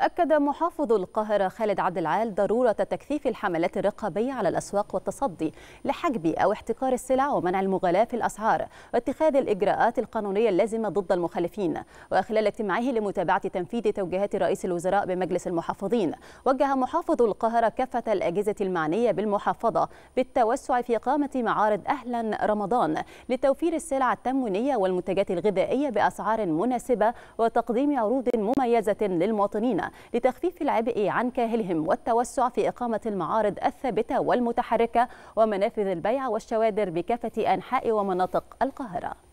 أكد محافظ القاهرة خالد عبد العال ضرورة تكثيف الحملات الرقابية على الأسواق والتصدي لحجب أو احتكار السلع ومنع المغالاة في الأسعار واتخاذ الإجراءات القانونية اللازمة ضد المخالفين. وخلال اجتماعه لمتابعة تنفيذ توجيهات رئيس الوزراء بمجلس المحافظين وجه محافظ القاهرة كافة الأجهزة المعنية بالمحافظة بالتوسع في إقامة معارض أهلا رمضان لتوفير السلع التموينية والمنتجات الغذائية بأسعار مناسبة وتقديم عروض مميزة للمواطنين. لتخفيف العبء عن كاهلهم والتوسع في إقامة المعارض الثابتة والمتحركة ومنافذ البيع والشوادر بكافة أنحاء ومناطق القاهرة.